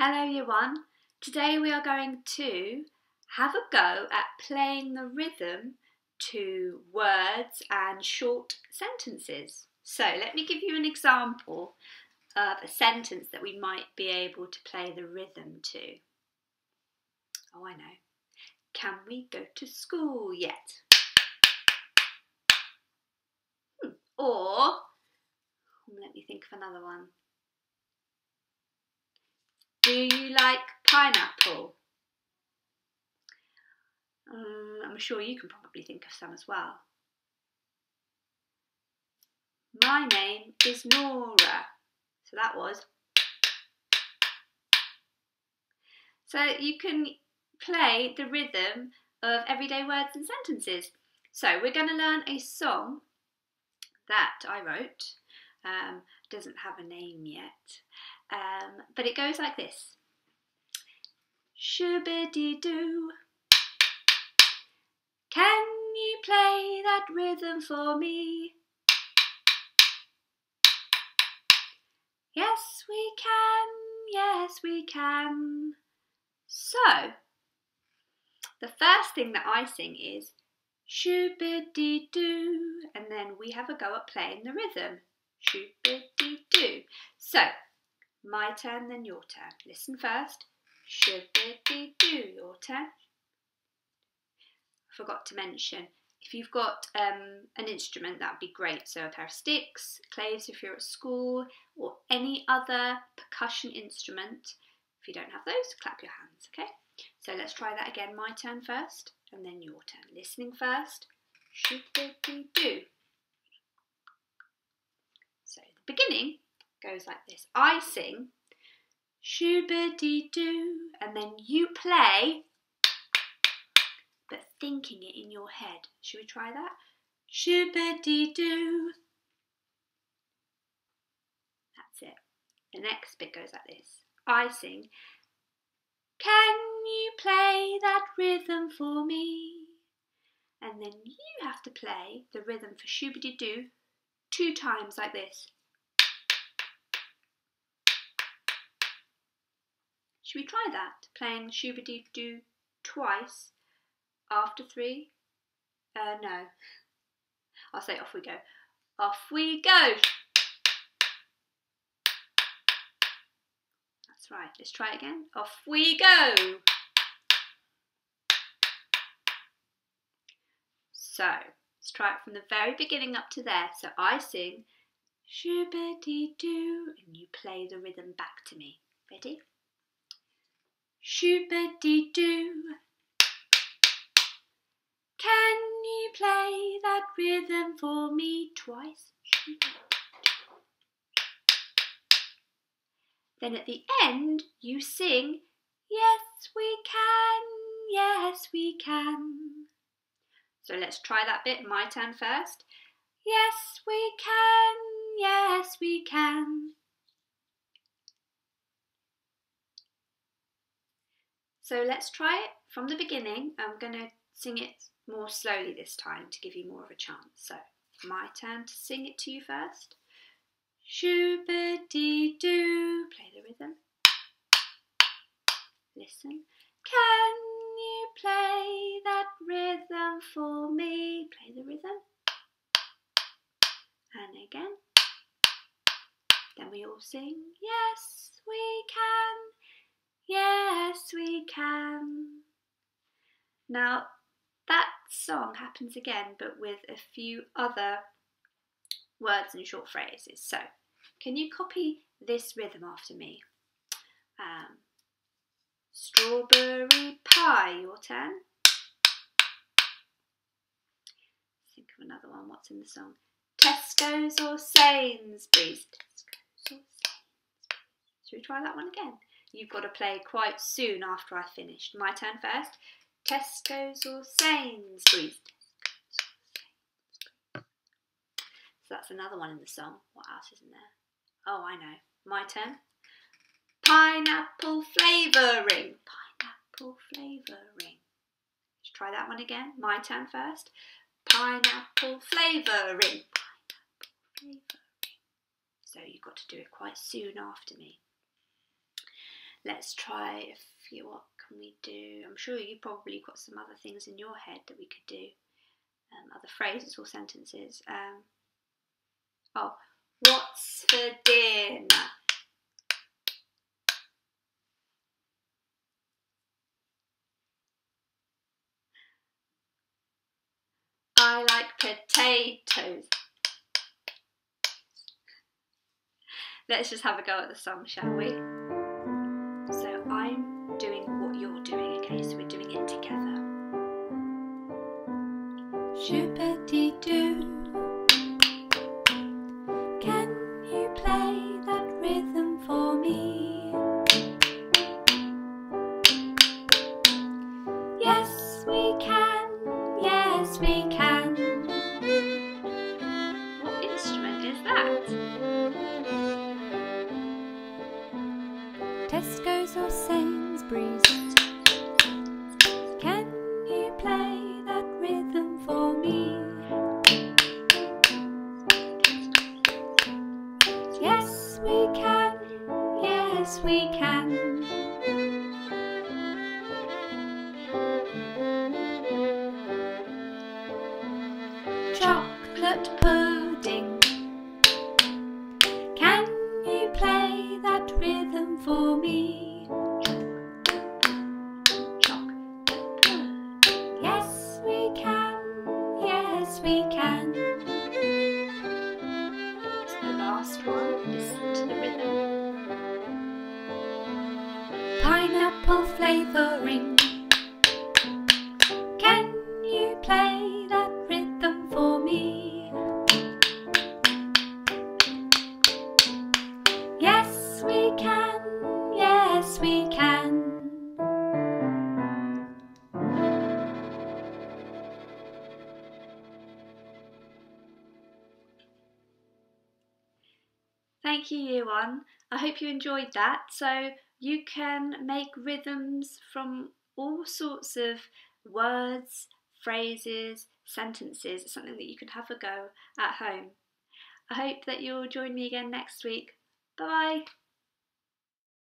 Hello, Year One. Today we are going to have a go at playing the rhythm to words and short sentences. So, let me give you an example of a sentence that we might be able to play the rhythm to. Oh, I know. Can we go to school yet? Hmm. Or, let me think of another one. Do you like pineapple? Um, I'm sure you can probably think of some as well. My name is Noura. So that was. So you can play the rhythm of everyday words and sentences. So we're going to learn a song that I wrote. Um, doesn't have a name yet, um, but it goes like this. Shubidi doo. Can you play that rhythm for me? Yes, we can. Yes, we can. So, the first thing that I sing is shubidi doo, and then we have a go at playing the rhythm. Shubidi doo. So, my turn, then your turn. Listen first. Shubidi doo, your turn. Forgot to mention, if you've got um, an instrument, that would be great. So, a pair of sticks, claves if you're at school, or any other percussion instrument. If you don't have those, clap your hands, okay? So, let's try that again. My turn first, and then your turn. Listening first. Shubidi doo. So, the beginning goes like this I sing shubidi doo, and then you play, but thinking it in your head. Should we try that? Shubidi doo. That's it. The next bit goes like this I sing, Can you play that rhythm for me? And then you have to play the rhythm for shubidi doo two times like this. Should we try that? Playing shubidi doo twice after three? Uh, no. I'll say off we go. Off we go! That's right. Let's try it again. Off we go! So, let's try it from the very beginning up to there. So I sing shubidi doo and you play the rhythm back to me. Ready? Shubidi doo. Can you play that rhythm for me twice? Then at the end you sing, Yes, we can, yes, we can. So let's try that bit, my turn first. Yes, we can, yes, we can. So let's try it from the beginning. I'm going to sing it more slowly this time to give you more of a chance. So, my turn to sing it to you first. Shubidi doo. Play the rhythm. Listen. Can you play that rhythm for me? Play the rhythm. And again. Then we all sing, Yes, Now, that song happens again, but with a few other words and short phrases. So, can you copy this rhythm after me? Um, strawberry pie, your turn. Think of another one. What's in the song? Tesco's or Sainsbury's? Tesco's or Sainsbury's. Should we try that one again? You've got to play quite soon after I've finished. My turn first. Tesco's or Sainsbury's. So that's another one in the song. What else is in there? Oh, I know. My turn. Pineapple flavouring. Pineapple flavouring. Let's try that one again. My turn first. Pineapple flavouring. Pineapple flavouring. So you've got to do it quite soon after me. Let's try a few. What can we do? I'm sure you've probably got some other things in your head that we could do, um, other phrases or sentences. Um, oh, what's for dinner? I like potatoes. Let's just have a go at the song, shall we? Can. What instrument is that? Tesco's or Sainsbury's. Chocolate pudding. Can you play that rhythm for me? Yes, we can. Yes, we can. It's the last one. Listen to the rhythm. Pineapple flavoring. Thank you, Year One. I hope you enjoyed that. So you can make rhythms from all sorts of words, phrases, sentences. It's something that you can have a go at home. I hope that you'll join me again next week. Bye bye.